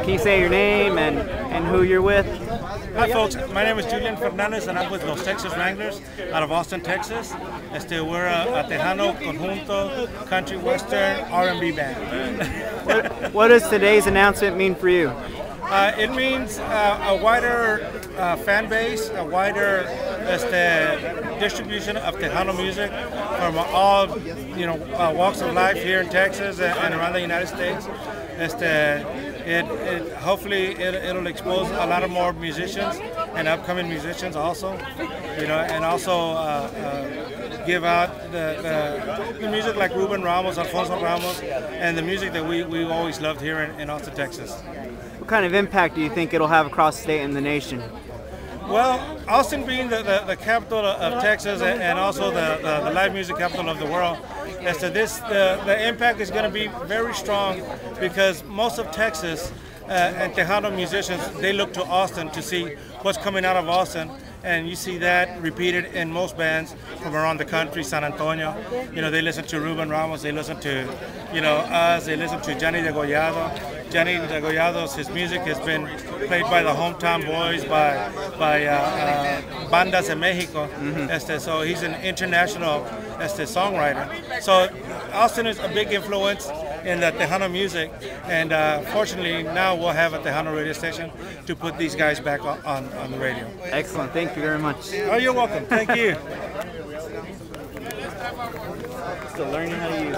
Can you say your name and, and who you're with? Hi folks, my name is Julian Fernandez and I'm with Los Texas Wranglers out of Austin, Texas. Este, we're a, a Tejano Conjunto Country Western R&B band. what, what does today's announcement mean for you? Uh, it means uh, a wider uh, fan base, a wider este, distribution of Tejano music from all you know uh, walks of life here in Texas and, and around the United States. Este, it, it, hopefully it, will expose a lot of more musicians and upcoming musicians also, you know, and also uh, uh, give out the, the, the, music like Ruben Ramos, Alfonso Ramos, and the music that we, we always loved here in, in Austin, Texas What kind of impact do you think it'll have across the state and the nation? Well, Austin being the, the, the capital of Texas and also the, the, the, live music capital of the world, as to this, the, the impact is going to be very strong because most of Texas uh, and Tejano musicians, they look to Austin to see what's coming out of Austin and you see that repeated in most bands from around the country, San Antonio. You know, they listen to Ruben Ramos, they listen to, you know, us, they listen to Johnny Degollado. Johnny Degollado's, his music has been played by the hometown boys, by by uh, uh, bandas in Mexico. Mm-hmm. Este, so he's an international este, songwriter. So Austin is a big influence in the Tejano music. And uh, fortunately, now we'll have a Tejano radio station to put these guys back on, on, on the radio. Excellent. Thank you very much. Oh, you're welcome. Thank you. Still learning how to use